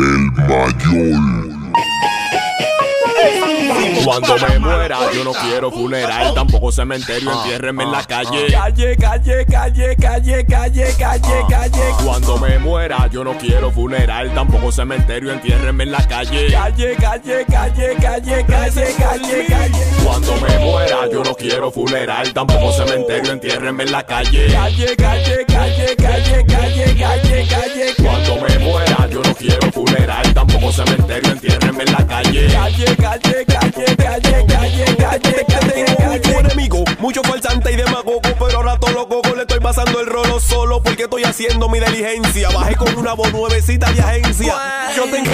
El mayor. Cuando me muera, yo no quiero funeral, tampoco cementerio, entiérrenme en la calle. Calle, calle, calle, calle, calle, calle, calle. Cuando me muera, yo no quiero funeral, tampoco cementerio, entiérrenme en la calle. Calle, calle, calle, calle, calle, calle, calle. Cuando me muera, yo no quiero funeral, tampoco cementerio, entiérrenme en la calle. Calle, calle, calle, calle, calle, calle, calle. Cuando me muera, yo no quiero funeral, tampoco cementerio, entiérrenme en la calle. Calle, calle, calle, calle, calle, calle, calle, Mucho enemigo, mucho falsante y demagogo, pero ahora los cocos le estoy pasando el rolo solo porque estoy haciendo mi diligencia. Bajé con una voz nuevecita de agencia. Yo tengo.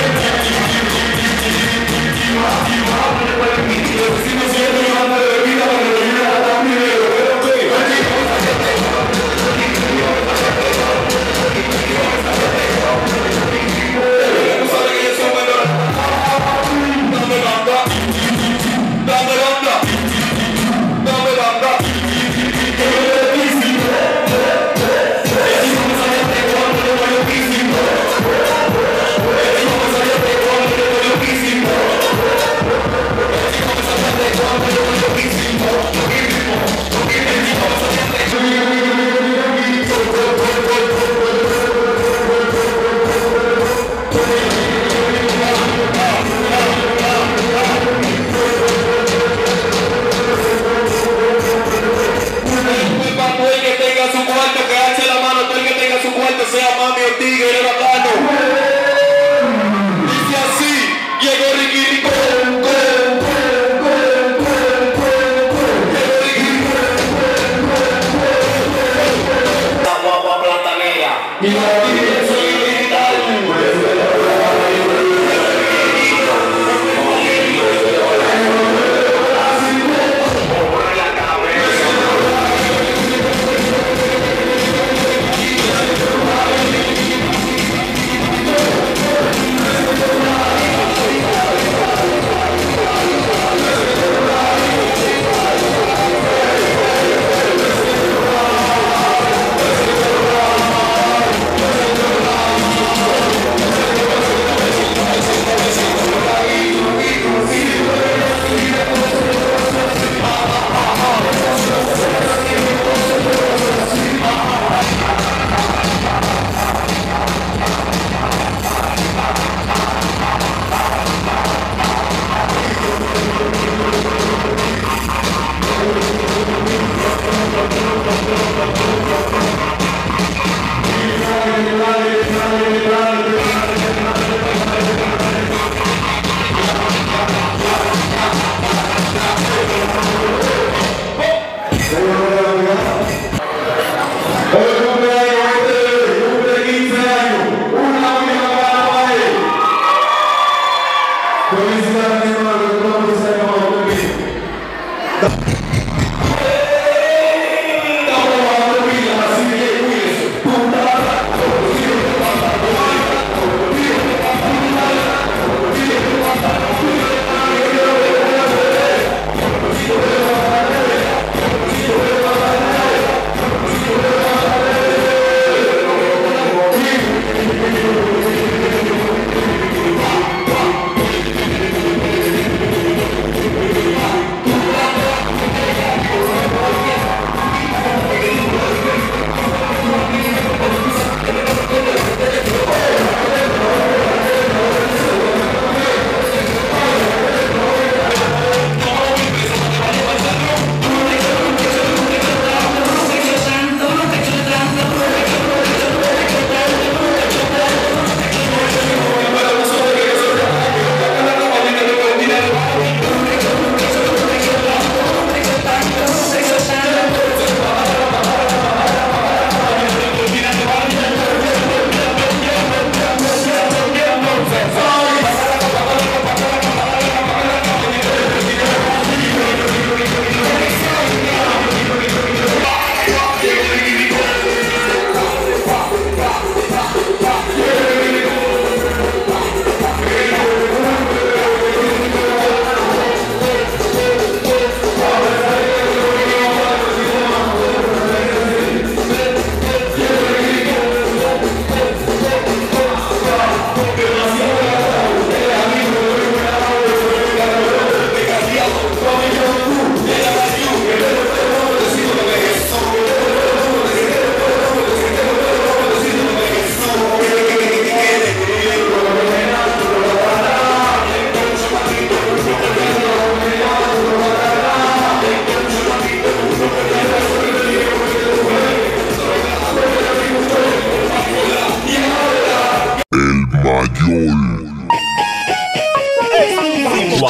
Tập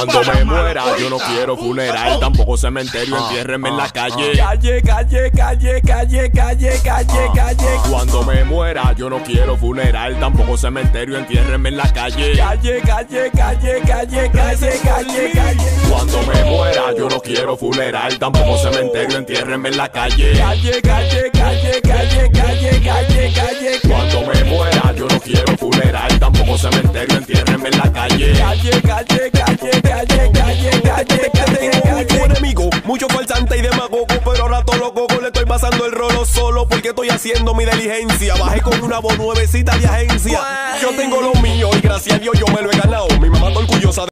Cuando me muera, yo no quiero funeral, tampoco cementerio, entiérrenme en la calle. Calle, calle, calle, calle, calle, calle, calle. Cuando me muera, yo no quiero funeral, tampoco cementerio, entiérrenme en la calle. Calle, calle, calle, calle, calle, calle, calle. Cuando me muera, yo no quiero funeral, tampoco cementerio, entiérrenme en la calle, calle, calle, mucho falsante y demagogo, pero ahora todos los cocos le estoy pasando el rolo solo porque estoy haciendo mi diligencia. Bajé con una voz nuevecita de agencia. Yo tengo lo mío y gracias a Dios yo me lo he ganado. Mi mamá está orgullosa de